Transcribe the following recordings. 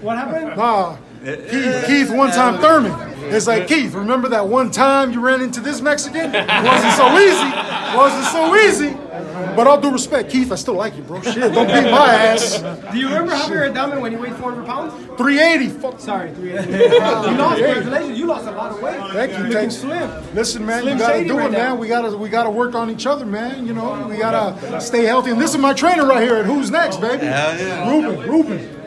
What happened? Nah, Keith, Keith one time Thurman. It's like Keith. Remember that one time you ran into this Mexican? It wasn't so easy. It wasn't so easy. But all due respect, Keith, I still like you, bro. Shit, don't beat my ass. Do you remember Javier Adame when he weighed 400 pounds? 380. Fuck. Sorry, 380. you lost, congratulations. You lost a lot of weight. Thank you. Looking Thank slim. Listen, man, Slim you gotta do right it, now. man. We gotta we gotta work on each other, man. You know, we gotta stay healthy. And this is my trainer right here at Who's Next, baby. Hell yeah. Ruben, Ruben.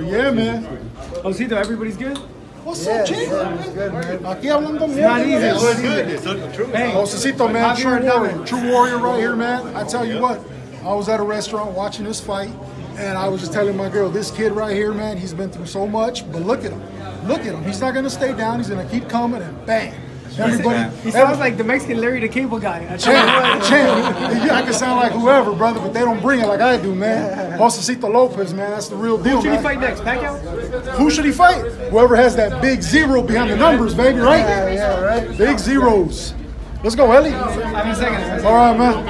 But yeah, man. Oh, Osito, everybody's good? What's up, Chief? Aquí hablando Not easy. mierda. It's not easy. Hey, Josesito, man, true warrior, true warrior right here, man. I tell you what, I was at a restaurant watching this fight, and I was just telling my girl, this kid right here, man, he's been through so much, but look at him. Look at him. He's not gonna stay down. He's gonna keep coming, and bang. Everybody, He sounds like the Mexican Larry the Cable Guy. I tell Champ, champ. Yeah, I can sound like whoever, brother, but they don't bring it like I do, man. Josesito Lopez, man, that's the real deal, Who should he fight next? Pacquiao? Who should he fight? Whoever has that big zero behind the numbers, baby, right? Yeah, yeah, right. Big zeros. Let's go, Ellie. I mean, second. All right, man.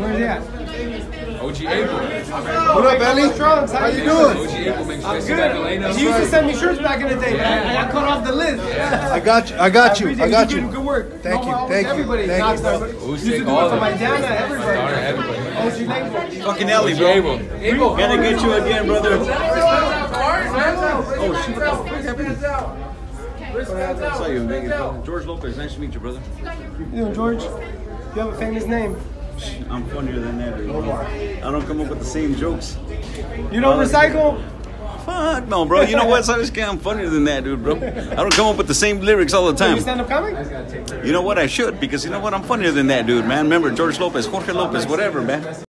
Where's he at? OG Abel. What up, Ellie? Strong, How you doing? OG Abel makes I'm sure you got the lane good. He used to send me shirts back in the day. man. I got cut off the list. I got you. I got you. appreciate I got you. you. doing good work. Thank you, thank you, Everybody thank knocks you. out. Who's Used to taking do all it for of my them? Diana, everybody. Everybody. OG Abel. Fucking Ellie, bro. Abel. Abel. Gotta get you again, brother. Oh, shit, what the fuck happened? I saw you in Vegas. George Lopez, nice to meet you, brother. You know, George, you have a famous name. I'm funnier than that, dude. I don't come up with the same jokes. You don't recycle? Fuck no, bro. You know what? So I'm funnier than that, dude, bro. I don't come up with the same lyrics all the time. You stand up coming? You know what? I should because you know what? I'm funnier than that, dude, man. Remember George Lopez, Jorge Lopez, whatever, man.